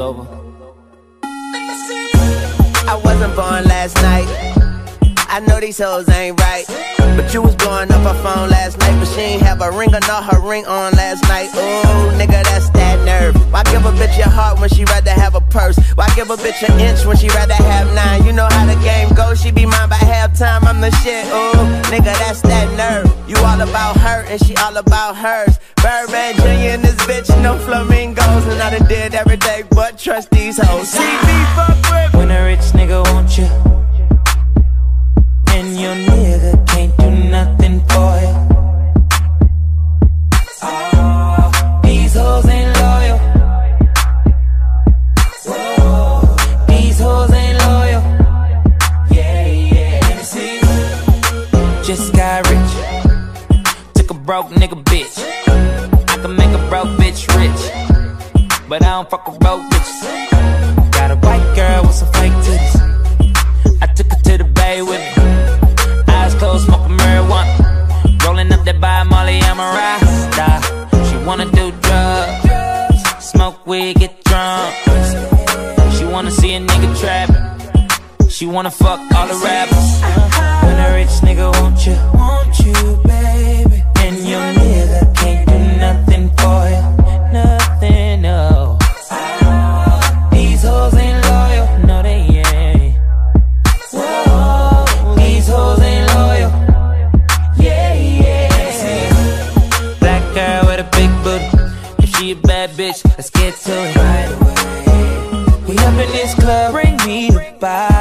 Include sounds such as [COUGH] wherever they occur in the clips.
over. I wasn't born last night. I know these hoes ain't right. But you was blowing up her phone last night, but she ain't have a ring or not her ring on last night. Ooh, nigga, that's that nerve. Why give a bitch your heart when she rather have a purse? Why give a bitch an inch when she rather have nine? You know how the game goes, she be mine by halftime. I'm the shit, ooh, nigga, that's that nerve. You all about her and she all about hers. Birdman Jr. and this bitch, no flamingos. And I done did every day but trust these hoes. See me fuck with When a rich nigga want you Just got rich Took a broke nigga bitch I can make a broke bitch rich But I don't fuck with broke bitches Got a white girl with some fake titties. I took her to the bay with me. Eyes closed, smoking marijuana. Rolling up that Bob Marley, I'm a rasta. She wanna do drugs, smoke weed, get drunk. She wanna see a nigga trapping. She wanna fuck all the rappers. A rich nigga want you, want you, baby. And your nigga can't do nothing for you, nothing, no. These hoes ain't loyal, no they ain't. Whoa, these hoes ain't loyal. Yeah, yeah. Black girl with a big booty. If she a bad bitch, let's get to it right away. We up in this club, bring me the bottles.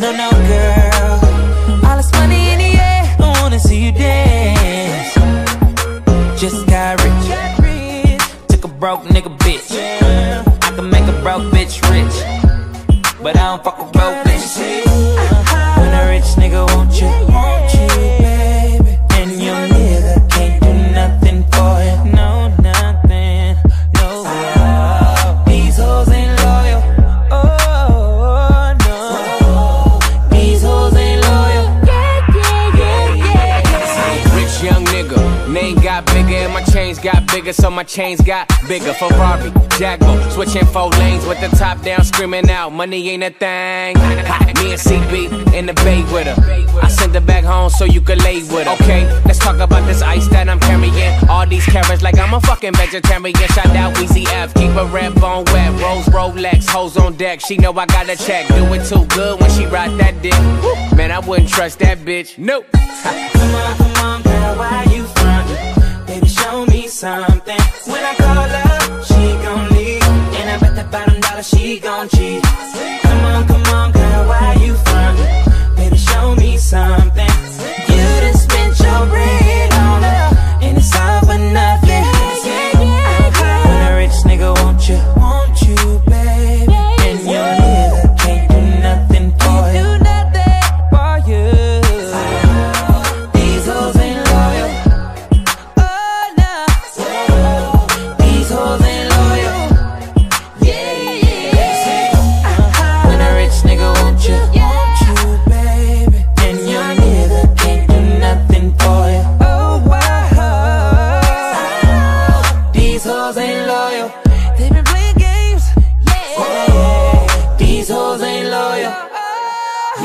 No, no, girl. All this money in the air, I wanna see you dance just got rich. Took a broke nigga bitch. I can make a broke bitch rich. But I don't fuck with broke got bigger, so my chains got bigger. Ferrari, Jaguar, switching four lanes with the top down, screaming out, money ain't a thing. [LAUGHS] Me and CB in the bay with her. I send her back home so you could lay with her. Okay, let's talk about this ice that I'm carrying. All these carrots like I'm a fucking vegetarian. Shout out Weezy F, keep a red bone wet. Rose Rolex, hoes on deck. She know I got a check. Do it too good when she ride that dick. Man, I wouldn't trust that bitch. Nope. [LAUGHS] Come on, come on, girl, why you something.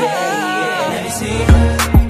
yeah, yeah. Let me see.